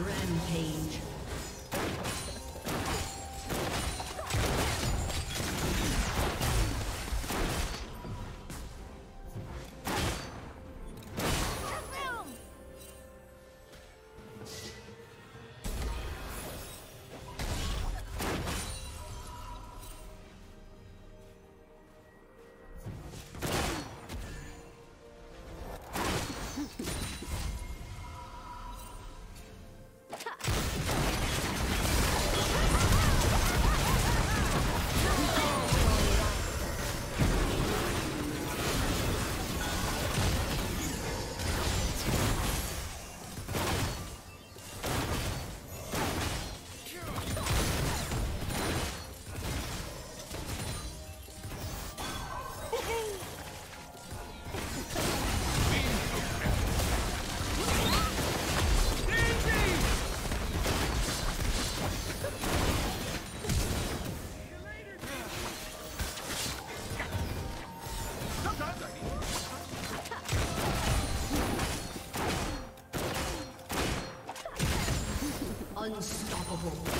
Rampage. Unstoppable.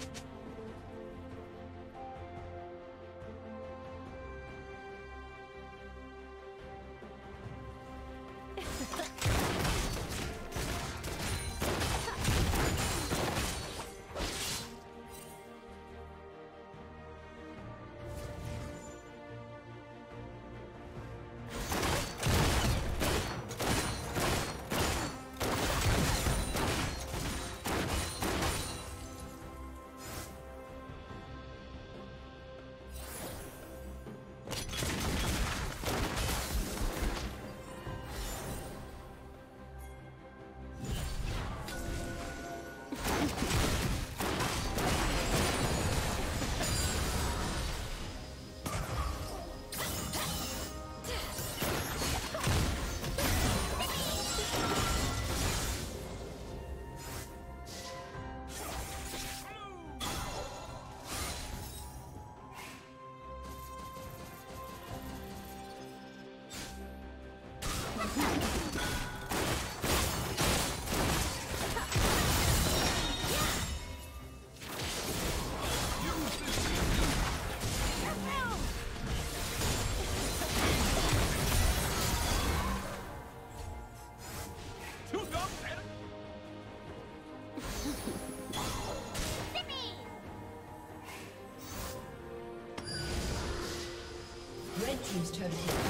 turret.